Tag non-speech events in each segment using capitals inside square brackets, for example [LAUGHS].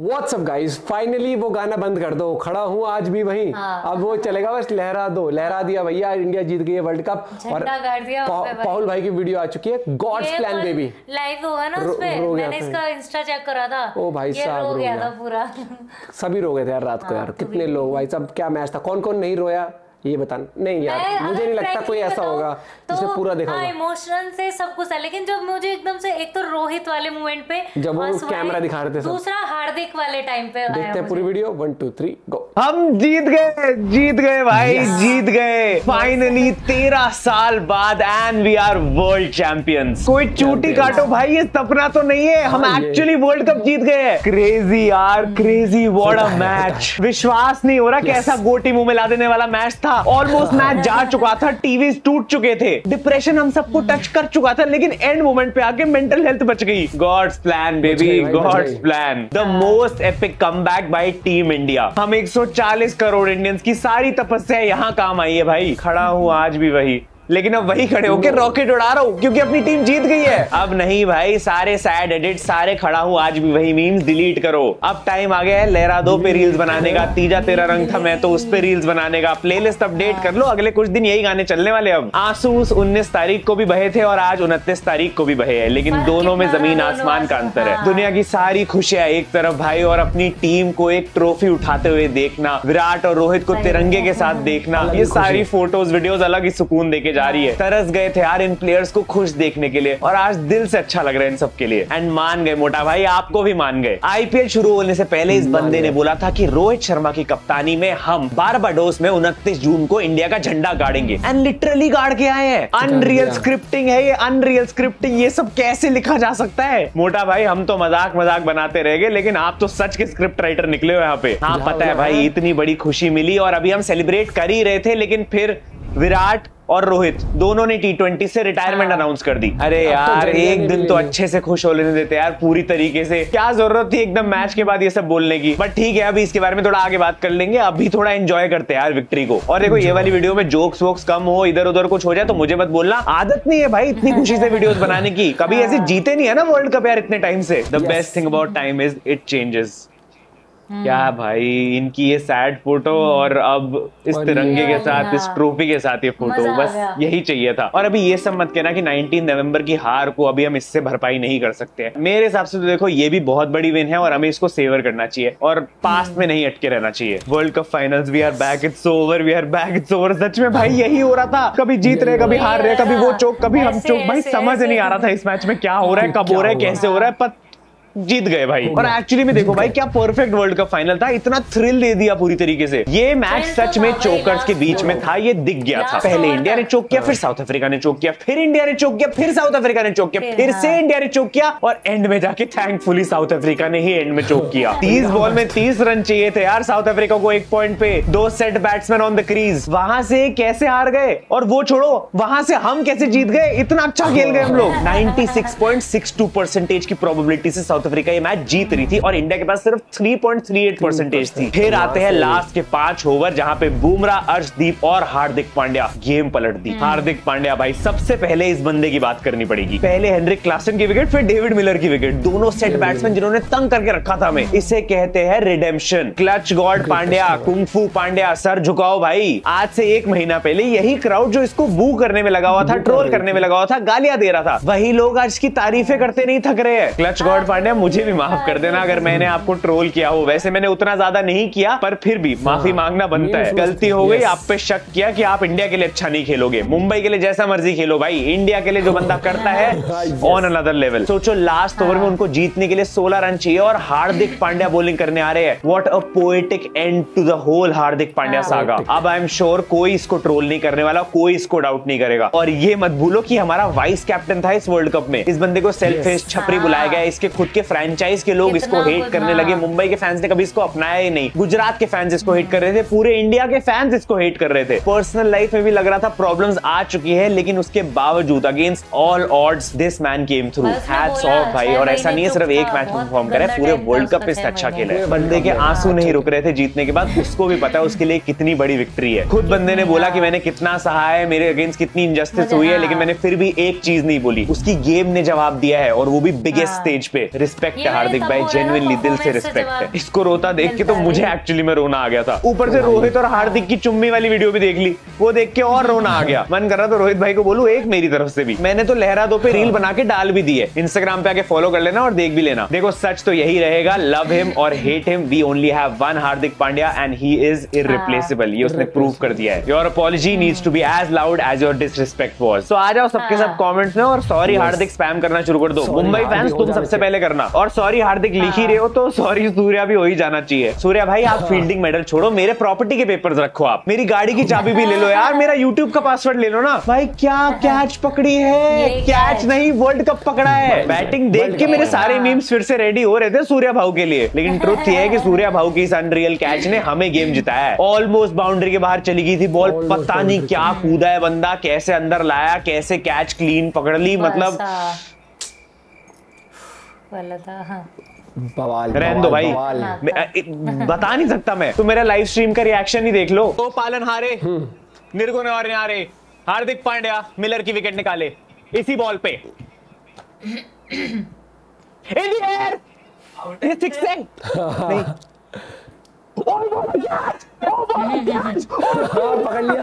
WhatsApp guys finally वो गाना बंद कर दो। खड़ा हूँ आज भी वही। हाँ। अब वो चलेगा बस लहरा दो। लहरा दिया भैया इंडिया जीत गई है वर्ल्ड कप। और। पाहुल भाई की वीडियो आ चुकी है। गॉड्स प्लान बेबी लाइव होगा ना रो- उस पे रो गया मैंने इसका इंस्टा चेक करा था। ओ भाई साहब, रो गया। था पूरा। सभी रो गए थे यार रात को हाँ, यार। कितने लोग भाई सब क्या मैच था? कौन कौन नहीं रोया? ये बता नहीं यार मुझे नहीं लगता कोई ऐसा होगा जिसने पूरा देखा हाँ होगा। इमोशन से सब कुछ है लेकिन जब मुझे एकदम से एक तो रोहित वाले मोमेंट पे जब वो कैमरा दिखा रहे थे दूसरा हार्दिक वाले टाइम पे देखते हैं पूरी video one two three go हम जीत गए जीत गए भाई जीत गए। फाइनली तेरह साल बाद and we are world champions कोई चूटी काटो भाई ये सपना तो नहीं है। हम एक्चुअली वर्ल्ड कप जीत गए हैं। क्रेजी यार क्रेजी व्हाट अ मैच विश्वास नहीं हो रहा कैसा गोटी मुँह में ला देने वाला मैच था। ऑलमोस्ट मैच जा चुका था टीवी टूट चुके थे। डिप्रेशन हम सबको टच कर चुका था लेकिन एंड मोमेंट पे आके मेंटल हेल्थ बच गई। God's plan baby God's plan the most epic comeback by team India हम 140 करोड़ इंडियंस की सारी तपस्या यहाँ काम आई है भाई। खड़ा हूँ आज भी वही। लेकिन अब वही खड़े होके रॉकेट उड़ा रहा हूँ क्योंकि अपनी टीम जीत गई है। अब नहीं भाई सारे सैड एडिट सारे खड़ा हूँ आज भी वही मीम्स डिलीट करो। अब टाइम आ गया है लहरा दो पे रील्स बनाने का तीजा तेरा रंग था मैं तो उस पे रील्स बनाने का। प्लेलिस्ट अपडेट कर लो अगले कुछ दिन यही गाने चलने वाले अब। आँसू उन्नीस तारीख को भी बहे थे और आज उनतीस तारीख को भी बहे है लेकिन दोनों में ज़मीन आसमान का अंतर है। हाँ। दुनिया की सारी खुशियाँ एक तरफ़ भाई और अपनी टीम को एक ट्रॉफी उठाते हुए देखना विराट और रोहित को तिरंगे के साथ देखना ये सारी फ़ोटोज़ वीडियोज़ अलग ही सुकून देके जा रही है। तरस गए थे यार इन प्लेयर्स को खुश देखने के लिए और आज दिल से अच्छा लग रहा है इन सब के लिए। एंड मान गए मोटा भाई आपको भी मान गए। आईपीएल शुरू होने से पहले इस बंदे ने बोला था कि रोहित शर्मा की कप्तानी में हम बारबाडोस में उनतीस जून को इंडिया का झंडा गाड़ेंगे। एंड लिटरली गाड़ के आए हैं। अनरियल स्क्रिप्टिंग है ये अनरियल स्क्रिप्टिंग ये सब कैसे लिखा जा सकता है? मोटा भाई हम तो मज़ाक मज़ाक बनाते रह गए लेकिन आप तो सच के स्क्रिप्ट राइटर निकले हो यहाँ पे। हाँ पता है भाई इतनी बड़ी खुशी मिली और अभी हम सेलिब्रेट कर ही रहे थे लेकिन फिर विराट और रोहित दोनों ने टी ट्वेंटी से रिटायरमेंट हाँ। अनाउंस कर दी। अरे तो यार एक दिन तो अच्छे से खुश हो लेने देते यार पूरी तरीके से। क्या ज़रूरत थी एकदम मैच के बाद ये सब बोलने की? बट ठीक है अभी इसके बारे में थोड़ा आगे बात कर लेंगे अभी थोड़ा एंजॉय करते हैं यार विक्ट्री को। और देखो ये वाली वीडियो में जोक्स वोक्स कम हो इधर उधर कुछ हो जाए तो मुझे मत बोलना। आदत नहीं है भाई इतनी खुशी से वीडियोस बनाने की। कभी ऐसे जीते नहीं है ना वर्ल्ड कप यार इतने टाइम से। The best thing about time is it changes क्या भाई इनकी ये सैड फ़ोटो और अब इस तिरंगे के साथ। इस ट्रॉफी के साथ ये फ़ोटो बस यही चाहिए था। और अभी ये सब मत कहना कि 19 नवंबर की हार को अभी हम इससे भरपाई नहीं कर सकते हैं। मेरे हिसाब से तो देखो ये भी बहुत बड़ी विन है और हमें इसको सेवर करना चाहिए। और पास्ट में नहीं अटके रहना चाहिए। World cup finals we are back it's over we are back it's over सच में भाई यही हो रहा था। कभी जीत रहे कभी हार रहे कभी वो चौक कभी हम चौक। भाई समझ नहीं आ रहा था इस मैच में क्या हो रहा है कब हो रहा है कैसे हो रहा है जीत गए भाई। हो और एक्चुअली में देखो भाई क्या परफेक्ट वर्ल्ड कप फाइनल था। इतना थ्रिल दे दिया पूरी तरीके से। ये मैच तो सच में चोकर्स के बीच में। था ये दिख गया था। पहले इंडिया ने चोक किया फिर साउथ अफ्रीका ने चोक किया फिर इंडिया ने चोक किया फिर साउथ अफ्रीका ने चोक किया फिर, हाँ। से इंडिया ने चोक किया और एंड में जाके थैंकफुली साउथ अफ्रीका ने ही एंड में चोक किया। [LAUGHS] तीस बॉल में तीस रन चाहिए थे यार साउथ अफ्रीका को एक पॉइंट पे। दो set batsman on the crease वहाँ से कैसे हार गए? और वो छोड़ो वहाँ से हम कैसे जीत गए? इतना अच्छा खेल गए हम लोग। [LAUGHS] 96.62 परसेंटेज की प्रोबेबिलिटी से साउथ अफ्रीका ये मैच जीत रही थी और इंडिया के पास सिर्फ़ 3.38 परसेंटेज थी। फिर आते हैं लास्ट के पाँच ओवर जहाँ पे बुमराह अर्शदीप और हार्दिक पांड्या गेम पलट दी। हार्दिक पांड्या भाई सबसे पहले इस बंदे की बात करनी पड़ेगी। पहले हेनरिक क्लासन की विकेट फिर डेविड मिलर की विकेट दोनों सेट बैट्समैन जिन्होंने तंग करके रखा था हमें। इसे कहते हैं redemption clutch god Pandya kung fu Pandya sir झुकाओ भाई। आज से एक महीना पहले यही क्राउड जो इसको बू करने में लगा हुआ था ट्रोल करने में लगा हुआ था गालियाँ दे रहा था। वही लोग आज की तारीफें करते नहीं थक रहे हैं। क्लच गॉड पांड्या मुझे भी माफ़ कर देना अगर मैंने आपको ट्रोल किया हो। वैसे मैंने उतना ज़्यादा नहीं किया पर फिर भी माफ़ी हाँ। मांगना बनता है। गलती हो गई आप पे शक किया कि आप इंडिया के लिए अच्छा नहीं खेलोगे। मुंबई के लिए जैसा मर्ज़ी खेलो भाई। इंडिया के लिए जो बंदा करता है ऑन अनदर लेवल सोचो लास्ट ओवर में उनको जीतने के लिए 16 रन चाहिए और हार्दिक पांड्या बॉलिंग करने आ रहे हैं। What a poetic end to the whole Hardik Pandya हाँ। सागा अब आई एम श्योर कोई इसको ट्रोल नहीं करने वाला कोई इसको डाउट नहीं करेगा। और ये मत भूलो कि हमारा वाइस कैप्टन था इस वर्ल्ड कप में। इस बंदे को सेल्फिश छपरी हाँ। बुलाया गया इसके खुद के फ्रेंचाइज के लोग इसको हेट करने हाँ। लगे मुंबई के फैंस ने कभी इसको अपनाया ही नहीं गुजरात के फैंस इसको हेट कर रहे थे पूरे इंडिया के फैंस इसको हेट कर रहे थे पर्सनल लाइफ में भी लग रहा था प्रॉब्लम्स आ चुकी है लेकिन उसके बावजूद against all odds this man came through hats off भाई और ऐसा नहीं है तो सिर्फ़ एक मैच में परफॉर्म करे पूरे वर्ल्ड कप इसने अच्छा। खेला है बंदे के। आँसू नहीं रुक रहे थे जीतने के बाद उसको भी पता है उसके लिए कितनी बड़ी विक्ट्री है खुद बंदे ने बोला कि मैंने कितना सहा है मेरे अगेंस्ट कितनी इंजस्टिस हुई है हाँ। लेकिन मैंने फिर भी एक चीज़ नहीं बोली उसकी गेम ने जवाब दिया है और वो भी बिगेस्ट हाँ। स्टेज पे रिस्पेक्ट है हार्दिक भाई हो है जेन्युइनली दिल से रिस्पेक्ट है। इसको रोता देख के तो मुझे एक्चुअली में रोना आ गया था। ऊपर से रोहित और हार्दिक की चुम्मी वाली वीडियो भी देख ली। वो देख के और रोना आ गया। मन कर रहा तो रोहित भाई को बोलूँ एक मेरी तरफ़ से भी। मैंने तो लहरा दो पे रील बना के डाल भी दी है इंस्टाग्राम पे आके फॉलो कर लेना और देख भी लेना। देखो सच तो यही रहेगा। लव हिम और hate him we only have one Hardik Pandya and he. Is irreplaceable ये उसने प्रूव कर दिया है। Your apology needs to be as loud as your disrespect was so आ जाओ सबके सब हाँ। कमेंट्स में और सॉरी हार्दिक स्पैम करना शुरू कर दो। मुंबई फैंस तुम सबसे पहले करना और सॉरी हार्दिक लिख ही रहे हो तो सॉरी सूर्या भी हो ही जाना चाहिए। सूर्या भाई आप फील्डिंग मेडल छोड़ो। मेरे प्रॉपर्टी के पेपर रखो आप। मेरी गाड़ी की चाबी भी ले लो यार। मेरा यूट्यूब का पासवर्ड ले लो ना। भाई क्या कैच पकड़ी है? कैच नहीं वर्ल्ड कप पकड़ा है। बैटिंग देख के मेरे सारे मीम्स फिर से रेडी हो रहे थे सूर्या भाऊ के लिए। लेकिन ट्रुथ ये है कि सूर्या भाऊ की इस अनरियल कैच ने हमें गेम जिताया है। ऑलमोस्ट बाउंड्री के बाहर चली गई थी बॉल पता नहीं क्या कूदा है बंदा कैसे अंदर लाया कैसे कैच क्लीन पकड़ ली मतलब वाला था हाँ। बवाल रहने दो भाई। बवाल। मैं- अ, बता नहीं सकता मैं। तो मेरा लाइव स्ट्रीम का रिएक्शन ही देख लो। तो पालन हारे। निर्गुण और हारे हार्दिक पांड्या मिलर की विकेट निकाले। इसी बॉल पे। इन द एयर ये सिक्स है नहीं। हाँ, पकड़ लिया।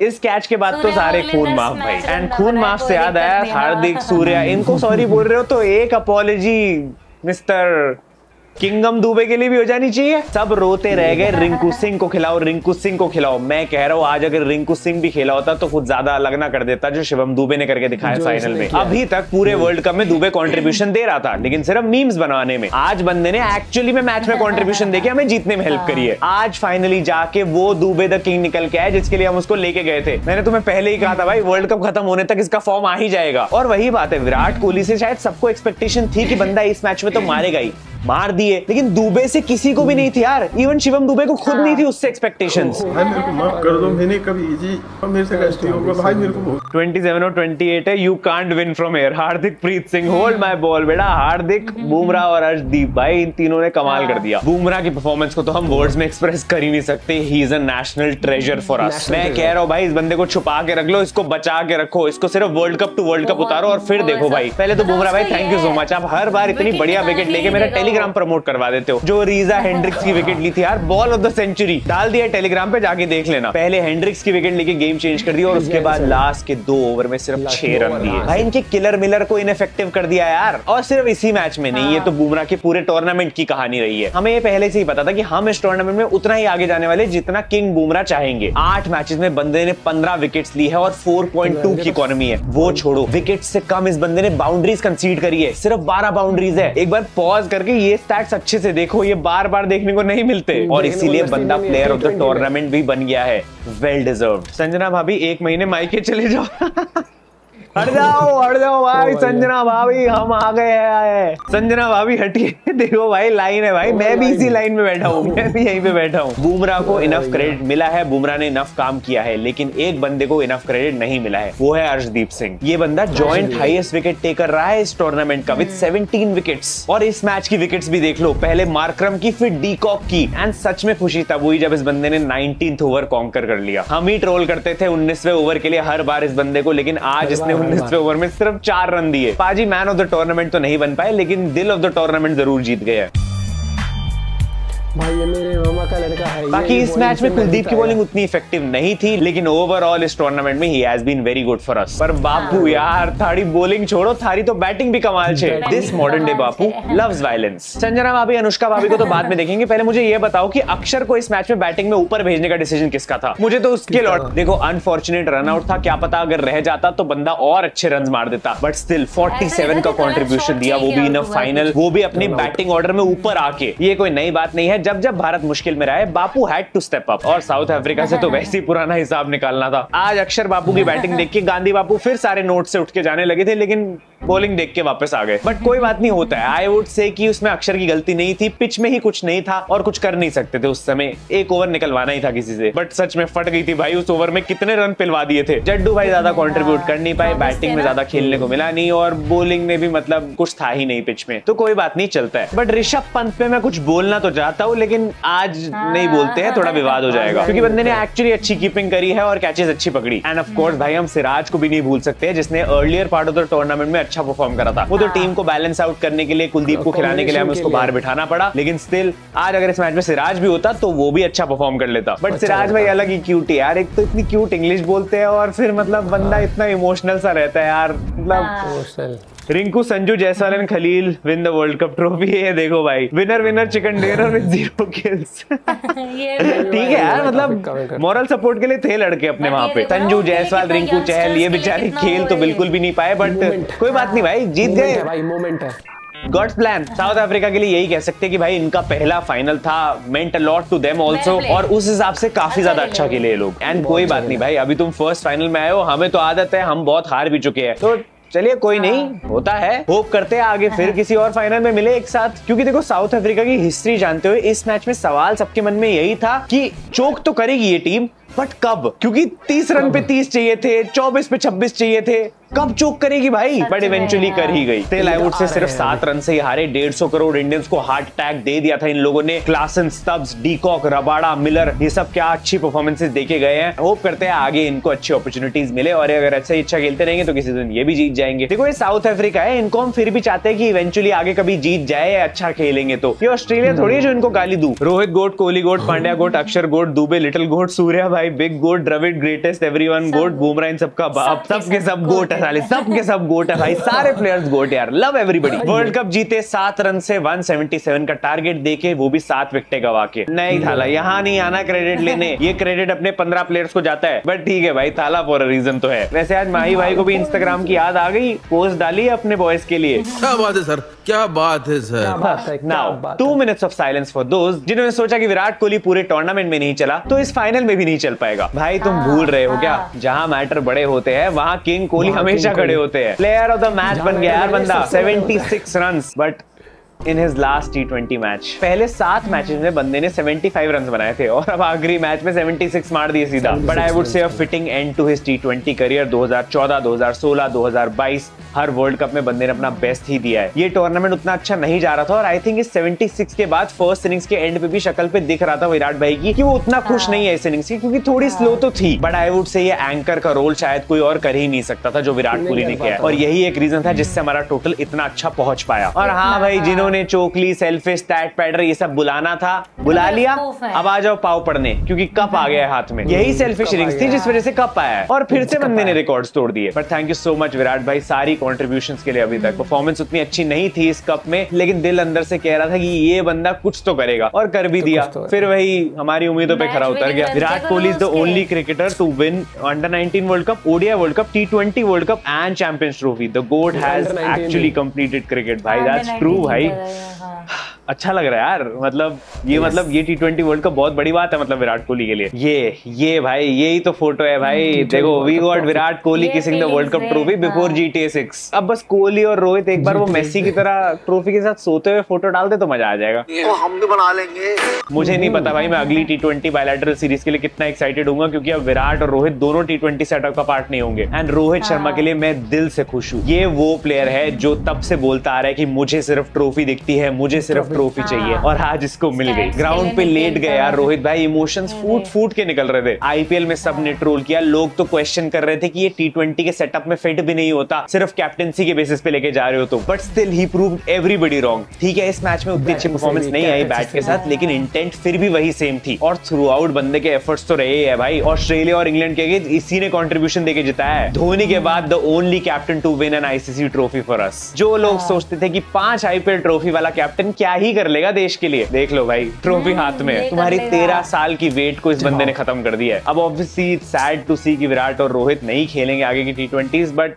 इस कैच के बाद तो सारे खून माफ़ भाई। एंड खून माफ़ से याद आया हार्दिक। सूर्या इनको सॉरी बोल रहे हो तो एक अपॉलोजी मिस्टर किंगम दुबे के लिए भी हो जानी चाहिए। सब रोते रह गए रिंकू सिंह को खिलाओ रिंकू सिंह को खिलाओ। मैं कह रहा हूँ आज अगर रिंकू सिंह भी खेला होता तो कुछ ज़्यादा अलग ना कर देता जो शिवम दुबे ने करके दिखाया फाइनल में। अभी तक पूरे वर्ल्ड कप में दुबे कॉन्ट्रीब्यूशन दे रहा था लेकिन सिर्फ़ मीम्स बनाने में। आज बंदे ने एक्चुअली में मैच में कॉन्ट्रीब्यूशन देके हमें जीतने में हेल्प करी है। आज फाइनली जाके वो दुबे द किंग निकल के आए जिसके लिए हम उसको लेके गए थे। मैंने तुम्हें पहले ही कहा था भाई वर्ल्ड कप खत्म होने तक इसका फॉर्म आ ही जाएगा। और वही बात है विराट कोहली से शायद सबको एक्सपेक्टेशन थी कि बंदा इस मैच में तो मारेगा ही। मार दिए। लेकिन दुबे से किसी को भी नहीं थी यार। इवन शिवम दुबे को खुद नहीं थी उससे एक्सपेक्टेशंस भाई मेरे को माफ़ कर दो मैंने कभी इजी मेरे से भाई मेरे को 27 और 28 है you can't win from air Hardik Preet Singh hold my ball बेटा। हार्दिक बुमराह और अर्शदीप भाई इन तीनों ने कमाल कर दिया। बुमराह की परफॉर्मेंस को तो हम वर्ड्स में एक्सप्रेस कर ही नहीं सकते। He is a national treasure for us मैं कह रहा हूँ भाई इस बंदे को छुपा के रख लो इसको बचा के रखो इसको सिर्फ़ world cup to world cup उतारो और फिर देखो भाई। पहले तो मतलब बुमराह भाई थैंक यू सो मच आप हर बार इतनी बढ़िया विकेट लेके मेरा देगा टेलीग्राम प्रमोट करवा देते हो। जो रीजा हेंड्रिक्स की विकेट ली थी यार बॉल ऑफ़ द सेंचुरी डाल दिया टेलीग्राम पे जाके देख लेना। पहले हेंड्रिक्स की विकेट लेके गेम चेंज कर दिया और उसके बाद लास्ट के दो ओवर में सिर्फ़ छह रन दिए। हाँ। भाई इनके किलर मिलर को इनफेक्टिव कर दिया यार। और सिर्फ़ इसी मैच में नहीं ये तो बुमराह के पूरे टूर्नामेंट की कहानी रही है। हमें ये पहले से ही पता था कि हम इस टूर्नामेंट में उतना ही आगे जाने वाले जितना किंग बुमराह चाहेंगे। आठ मैचेस में बंदे ने पंद्रह विकेट्स ली है और 4.2 की इकोनॉमी है। वो छोड़ो विकेट से कम इस बंदे ने बाउंड्रीज कंसीड करी है। सिर्फ़ 12 बाउंड्रीज है। एक बार पॉज करके ये स्टैट्स अच्छे से देखो ये बार बार देखने को नहीं मिलते। और इसीलिए बंदा प्लेयर ऑफ़ द टूर्नामेंट भी बन गया है। वेल डिजर्व संजना भाभी एक महीने माइके चले जाओ। हट जाओ हट जाओ भाई संजना भाभी हम आ गए हैं। संजना भाभी हटिए। देखो भाई लाइन है भाई। मैं भी इसी लाइन में बैठा हूँ मैं भी यहीं पे बैठा हूँ। बुमराह को इनफ क्रेडिट मिला है बुमराह ने इनफ काम किया है लेकिन एक बंदे को इनफ क्रेडिट नहीं मिला है वो है अर्शदीप सिंह। ये बंदा ज्वाइंट हाईएस्ट विकेट टेकर रहा है इस टूर्नामेंट का विद 17 विकेट्स और इस मैच की विकेट्स भी देख लो पहले मार्क्रम की फिर डीकॉक की। एंड सच में खुशी तब हुई जब इस बंदे ने 19th ओवर कॉन्कर कर लिया। हम ही ट्रोल करते थे 19वें ओवर के लिए हर बार इस बंदे को लेकिन आज इसने हर 19वें बार। ओवर में सिर्फ़ चार रन दिए पाजी मैन ऑफ़ द टूर्नामेंट तो नहीं बन पाए लेकिन दिल ऑफ़ द टूर्नामेंट ज़रूर जीत गए भाई ये मेरे मामा का लड़का है बाकी इस मैच में कुलदीप की बॉलिंग उतनी इफ़ेक्टिव नहीं थी लेकिन ओवरऑल इस टूर्नामेंट में he has been very good for us पर बापू यार थारी बॉलिंग छोड़ो थारी तो बैटिंग भी कमाल छे। This modern day Bapu. Loves violence Sanjana भाभी अनुष्का भाभी को तो बाद में देखेंगे। पहले मुझे ये बताओ कि अक्षर को इस मैच में बैटिंग में ऊपर भेजने का डिसीज़न किसका था? मुझे तो उसके लॉट देखो अनफॉर्चुनेट रनआउट था। क्या पता अगर रह जाता तो बंदा और अच्छे रन मार देता। बट स्टिल 47 ऐसा का shot दिया वो भी इन फाइनल वो भी अपनी बैटिंग ऑर्डर में ऊपर आके। ये कोई नई बात नहीं है। जब जब भारत मुश्किल में रहा है Bapu had to step up और साउथ अफ्रीका से तो [LAUGHS] वैसे ही पुराना हिसाब निकालना था। आज अक्षर बापू की बैटिंग देख के गांधी बापू फिर सारे नोट से उठ के जाने लगे थे लेकिन बॉलिंग देख के वापस आ गए। बट कोई बात नहीं होता है। आई वुड से कि उसमें अक्षर की गलती नहीं थी। पिच में ही कुछ नहीं था और कुछ कर नहीं सकते थे उस समय। एक ओवर निकलवाना ही था किसी से। बट सच में फट गई थी भाई उस ओवर में। कितने रन पिलवा दिए थे। जड्डू भाई ज़्यादा कंट्रीब्यूट कर नहीं पाए। बैटिंग में ज़्यादा खेलने को मिला नहीं और बॉलिंग में भी मतलब कुछ था ही नहीं पिच में। तो कोई बात नहीं चलता है। बट ऋषभ पंत पे मैं कुछ बोलना तो चाहता हूँ लेकिन आज नहीं बोलते हैं थोड़ा विवाद हो जाएगा। क्योंकि बंदे ने एक्चुअली अच्छी कीपिंग करी है और कैचेस अच्छी पकड़ी। एंड ऑफ़ कोर्स भाई हम सिराज को भी नहीं भूल सकते जिसने earlier part of the tournament में अच्छा परफॉर्म करा था। वो तो टीम को बैलेंस आउट करने के लिए कुलदीप को खिलाने के लिए हमें उसको बाहर बिठाना पड़ा। लेकिन स्टिल आज अगर इस मैच में सिराज भी होता तो वो भी अच्छा परफॉर्म कर लेता। बट सिराज भाई अलग ही क्यूट है यार। एक तो इतनी क्यूट इंग्लिश बोलते हैं और फिर मतलब बंदा इतना इमोशनल सा रहता है यार। मतलब emotional Rinku Sanju Jaiswal and Khaleel win the world cup trophy है देखो भाई। Winner winner chicken dinner with zero kills ठीक है यार मतलब मॉरल सपोर्ट के लिए थे लड़के अपने वहाँ पे। संजू जायसवाल रिंकू चहल ये बेचारे खेल तो बिल्कुल भी नहीं पाए बट कोई बात नहीं भाई जीत गए। भाई मोमेंट है। गॉड्स प्लान साउथ अफ्रीका के लिए यही कह सकते हैं कि भाई इनका पहला फाइनल था मेंट अलॉट टू देम आल्सो और उस हिसाब से काफ़ी अच्छा ज़्यादा अच्छा खेले लोग। एंड कोई बात नहीं भाई अभी तुम फ़र्स्ट फाइनल में आए हो हमें तो आदत है हम बहुत हार भी चुके हैं। तो चलिए कोई नहीं होता है। होप करते हैं आगे फिर [LAUGHS] किसी और फाइनल में मिले एक साथ। क्योंकि देखो साउथ अफ्रीका की हिस्ट्री जानते हुए इस मैच में सवाल सबके मन में यही था कि चोक तो करेगी ये टीम बट कब? क्योंकि 30 रन पे 30 चाहिए थे 24 पे 26 चाहिए थे। कब चोक करेगी भाई? बट इवेंचुअली कर ही गई। स्टिल आई वुड से सिर्फ़ सात रन से ही हारे डेढ़ सौ करोड़ इंडियंस को हार्ट अटैक दे दिया था इन लोगों ने। Klaasen Stubbs de Kock Rabada Miller ये सब क्या अच्छी परफॉर्मेंसेस देखे गए हैं। होप करते हैं आगे इनको अच्छी अपॉर्चुनिटीज़ मिले और अगर ऐसे ही अच्छा खेलते रहेंगे तो किसी दिन ये भी जीत जाएँगे। देखो ये साउथ अफ्रीका है इनको हम फिर भी चाहते हैं कि इवेंचुअली आगे कभी जीत जाए या अच्छा खेलेंगे तो। ये ऑस्ट्रेलिया थोड़ी है जो इनको गाली दू। Rohit GOAT Kohli GOAT Pandya GOAT Axar GOAT Dube little GOAT Surya भाई। Big GOAT Dravid greatest everyone GOAT Bumrah इन सबका बाप सबके सब गोट है साले सबके [LAUGHS] सब गोट है भाई सारे प्लेयर्स गोट यार लव एवरीबॉडी वर्ल्ड कप जीते सात रन से 177 का टारगेट देके वो भी सात विकेटें गवा के। नहीं थाला यहाँ नहीं आना क्रेडिट लेने। ये क्रेडिट अपने पंद्रह प्लेयर्स को जाता है। बट ठीक है भाई थाला फॉर रीजन तो है। वैसे आज माही भाई को भी इंस्टाग्राम की याद आ गई पोस्ट डाली है अपने बॉयज़ के लिए। क्या बात है सर क्या बात है सर है now two minutes of silence for those जिन्होंने सोचा कि विराट कोहली पूरे टूर्नामेंट में नहीं चला तो इस फाइनल में भी नहीं चल। पाएगा। भाई तुम हाँ, भूल रहे हो क्या? जहाँ जहाँ मैटर बड़े होते हैं वहाँ किंग कोहली हमेशा खड़े होते हैं। प्लेयर ऑफ़ द मैच बन गया यार बंदा। Seventy six run but in his last T twenty match पहले सात मैचेस में बंदे ने 75 रन बनाए थे और अब आखिरी मैच में 76 मार दिए सीधा। But I would say a fitting end to his T twenty career 2014 2016 2022 हर वर्ल्ड कप में बंदे ने अपना बेस्ट ही दिया है। ये टूर्नामेंट उतना अच्छा नहीं जा रहा था और आई थिंक इस 76 के बाद फ़र्स्ट इनिंग्स के एंड पे भी शक्ल पे दिख रहा था विराट भाई की कि वो उतना खुश नहीं है इस इनिंग्स की क्योंकि थोड़ी स्लो तो थी। बट आई वुड से ये एंकर का रोल शायद कोई और कर ही नहीं सकता था जो विराट कोहली ने किया और यही एक रीजन था जिससे हमारा टोटल इतना अच्छा पहुँच पाया। और हाँ भाई जिन्होंने चोकली सेल्फिश स्टैट पैडर ये सब बुलाना था। बुला लिया बेवकूफ़ है। अब आ जाओ पाव पढ़ने क्योंकि कप आ गया है हाथ में। यही सेल्फिश इनिंग्स थी जिस वजह से कप आया है। और फिर से बंदे ने आया। रिकॉर्ड्स तोड़ दिए। But thank you so much Virat भाई सारी कॉन्ट्रीब्यूशन के लिए अभी तक। परफॉर्मेंस उतनी अच्छी नहीं थी इस कप में लेकिन दिल अंदर से कह रहा था कि ये बंदा कुछ तो करेगा। और कर भी दिया। तो फिर वही हमारी उम्मीदों पे खरा उतर गया। Virat Kohli is the only cricketer to win under 19 world cup ODI world cup T twenty world cup and champions trophy the goat has actually completed cricket भाई। दैट्स ट्रू भाई। जीता है, हाँ। अच्छा लग रहा है यार। मतलब ये yes. मतलब ये टी ट्वेंटी वर्ल्ड कप बहुत बड़ी बात है मतलब विराट कोहली के लिए। ये ये भाई यही तो फ़ोटो है भाई। देखो वी गॉट विराट कोहली ये kissing the world cup trophy before हाँ। जी टी सिक्स अब बस कोहली और रोहित एक बार वो मेसी की तरह ट्रॉफी के साथ सोते हुए फ़ोटो डाल दे तो मज़ा आ जाएगा। तो हम भी बना लेंगे। मुझे नहीं पता भाई मैं अगली टी ट्वेंटी बायलैटरल सीरीज़ के लिए कितना एक्साइटेड हूँ क्योंकि अब विराट और रोहित दोनों टी ट्वेंटी सेटअप का पार्ट नहीं होंगे। एंड रोहित शर्मा के लिए मैं दिल से खुश हूँ। ये वो प्लेयर है जो तब से बोलता आ रहा है की मुझे सिर्फ़ ट्रॉफी दिखती है मुझे सिर्फ़ ट्रॉफी चाहिए और आज इसको मिल गई। ग्राउंड पे लेट गए यार रोहित भाई इमोशंस फूट फूट के निकल रहे थे। आईपीएल में सबने ट्रोल किया। लोग तो क्वेश्चन कर रहे थे कि ये टी ट्वेंटी के सेटअप में फिट भी नहीं होता। सिर्फ़ कैप्टनसी के बेसिस पे लेके जा रहे हो तुम। But still he prove everybody wrong ठीक है इस मैच में उतनी अच्छी परफॉर्मेंस नहीं आई बैट के साथ लेकिन इंटेंट फिर भी वही सेम थी। और थ्रू आउट बंदे के एफर्ट्स तो रहे ही है भाई। ऑस्ट्रेलिया और इंग्लैंड के अगेंस्ट इसी ने कॉन्ट्रीब्यूशन देके जिताया है। धोनी के बाद the only captain to win an ICC trophy for us जो लोग सोचते थे कि पाँच आईपीएल ट्रॉफी वाला कैप्टन क्या ही कर लेगा देश के लिए। देख लो भाई ट्रॉफी हाथ में है। तुम्हारी तेरह साल की वेट को इस बंदे ने खत्म कर दिया है। अब ऑब्वियसली सैड टू सी कि विराट और रोहित नहीं खेलेंगे आगे की T twenty but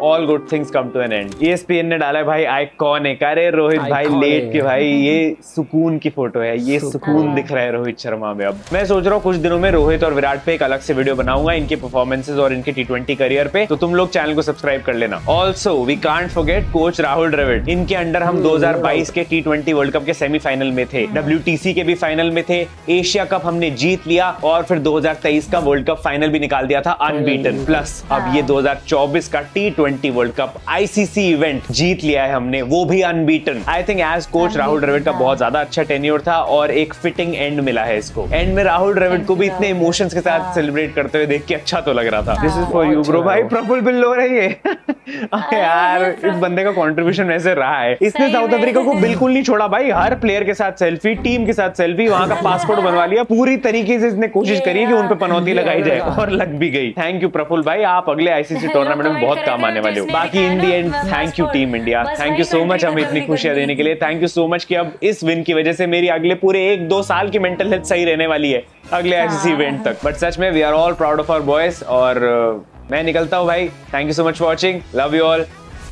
all good things come to an end ESPN ने डाला है भाई आइकॉनिक अरे रोहित भाई लेट के भाई ये सुकून की फ़ोटो है ये सुकून। दिख रहा है रोहित शर्मा में अब। मैं सोच रहा हूँ कुछ दिनों में रोहित और विराट पे एक अलग से वीडियो बनाऊँगा इनके परफॉर्मेंसेज और इनके टी ट्वेंटी करियर पे। तो तुम लोग चैनल को सब्सक्राइब कर लेना। Also we can't forget coach Rahul Dravid इनके अंडर हम 2022 के टी ट्वेंटी वर्ल्ड कप के सेमीफाइनल में थे WTC के भी फाइनल में थे एशिया कप हमने जीत लिया और फिर 2023 का वर्ल्ड कप फाइनल भी निकाल दिया था अनबीटन प्लस अब ये 2024 का T twenty world cup ICC event जीत लिया है हमने वो भी unbeaten I think as coach Rahul Dravid का बहुत ज़्यादा अच्छा टेन्योर था और एक फिटिंग एंड मिला है इसको. एंड में राहुल द्रविड को भी इतने इमोशंस के साथ सेलिब्रेट करते हुए देख के अच्छा तो लग रहा था. This is for you bro भाई प्रफुल बिल हो रही है। [LAUGHS] यार इस बंदे का कंट्रीब्यूशन वैसे रहा है. इसने साउथ अफ्रीका को बिल्कुल नहीं छोड़ा भाई. हर प्लेयर के साथ सेल्फी टीम के साथ सेल्फी वहाँ का पासपोर्ट बनवा लिया. पूरी तरीके से इसने कोशिश करी कि उन पे पनौती लगाई जाए और लग भी गई. थैंक यू प्रफुल भाई. आप अगले आईसीसी टूर्नामेंट में बहुत काम आने वाले हो। बाकी in the end thank you team India thank you so much हमें इतनी खुशियाँ देने के लिए। थैंक यू सो मच कि अब इस विन की वजह से मेरी अगले पूरे एक दो साल की मेंटल हेल्थ सही रहने वाली है। अगले आईसीसी इवेंट तक। बट सच में we are all proud of our boys और uh, मैं निकलता हूँ भाई। Thank you so much for watching love you all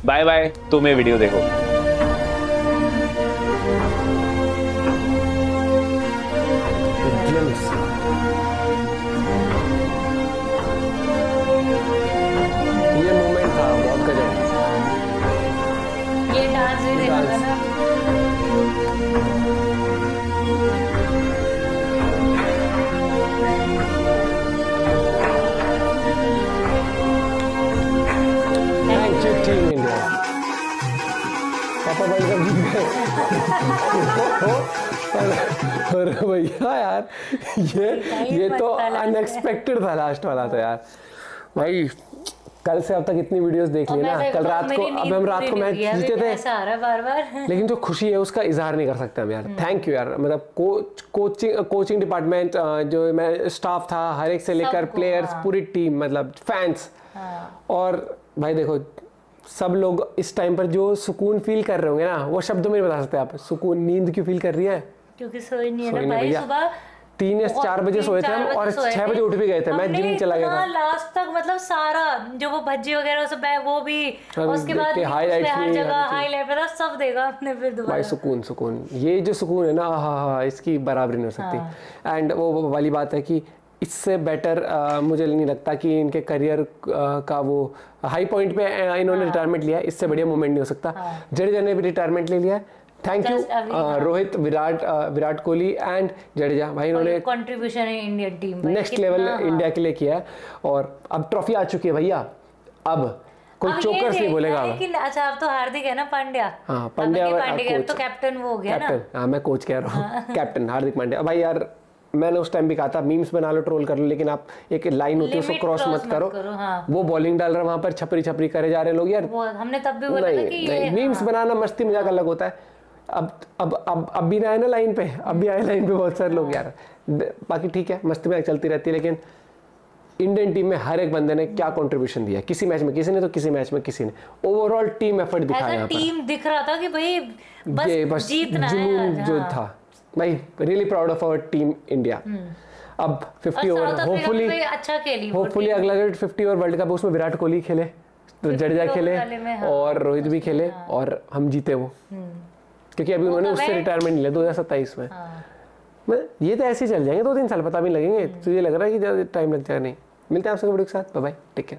bye bye तुम ये वीडियो देखो। [LAUGHS] अरे भैया यार ये ये तो। अनएक्सपेक्टेड था लास्ट वाला तो यार। भाई कल से अब तक इतनी वीडियोस देख ली ना कल रात को अब हम रात को मैच जीते थे। बार बार लेकिन जो खुशी है उसका इजहार नहीं कर सकते हम यार। थैंक यू यार। मतलब कोच कोचिंग कोचिंग डिपार्टमेंट जो मैं स्टाफ था हर एक से लेकर प्लेयर्स हाँ। पूरी टीम मतलब फैंस हाँ। और भाई देखो सब लोग इस टाइम पर जो सुकून फील कर रहे होंगे ना वो शब्दों में बता सकते आप। सुकून नींद क्यों फील कर रही है? क्योंकि सोई नहीं है भैया। तीन या चार बजे सोए थे हम और छह बजे उठ भी गए थे। मैं जिम चला गया था। लास्ट तक मतलब सारा जो वो भज्जी वगैरह सब है वो भी उसके बाद highlights हर जगह। हाईलाइट पे सब देखा हमने फिर दोबारा। भाई सुकून सुकून। ये जो सुकून है ना हाँ हाँ इसकी बराबरी नहीं हो हाँ। सकती एंड वो वो वाली बात है कि इससे बेटर मुझे नहीं लगता कि इनके करियर का वो हाई पॉइंट पे इन्होंने हाँ। रिटायरमेंट लिया इससे बढ़िया मोमेंट नहीं हो सकता। जडेजा ने भी रिटायरमेंट ले लिया है। थैंक यू हाँ। रोहित विराट विराट कोहली एंड जडेजा। भाई इन्होंने कंट्रीब्यूशन है Indian team next level India के लिए किया है। और अब ट्रॉफी आ चुकी है भैया। अब कोई चोकर नहीं बोलेगा कि अच्छा अब तो हार्दिक है ना पांड्या। हाँ, पांड्या। तो कैप्टन वो हो गया ना। हाँ मैं कोच कह रहा हूँ। कैप्टन हार्दिक पांड्या। भाई यार मैंने उस टाइम भी कहा था मीम्स बना लो ट्रोल कर लो लेकिन आप एक लाइन होती है उसको क्रॉस मत करो। करो, हाँ। वो बॉलिंग डाल रहा है वहाँ पर छपरी छपरी करे जा रहे लोग यार। हमने तब भी बोला था नहीं कि ये नहीं मीम्स बनाना मस्ती मज़ाक अलग होता है। अब अब अब अब भी ना आए ना लाइन पे अब भी आए लाइन पे बहुत सारे लोग यार। बाकी ठीक है मस्ती मज़ाक चलती रहती है लेकिन इंडियन टीम में हर एक बंदे ने क्या कंट्रीब्यूशन दिया? किसी मैच में किसी ने तो किसी मैच में किसी ने। ओवरऑल टीम एफर्ट दिखाया टीम दिख रहा था कि भाई बस, जीतना है जो हाँ। था। भाई really proud of our team India अब 50 ओवर होपफुली अच्छा खेली होपफुली अगला जो 50 ओवर वर्ल्ड कप उसमें विराट कोहली खेले तो जडेजा खेले हाँ। और रोहित भी खेले और हम जीते वो। क्योंकि अभी उन्होंने तो उससे रिटायरमेंट लिया 2027 में। हाँ। मैं ये तो ऐसे ही चल जाएँगे दो तीन साल पता भी लगेंगे तुझे लग रहा है कि ज़्यादा टाइम लग जाएगा नहीं। मिलते हैं आप सबको वीडियो के साथ बाय टेक केयर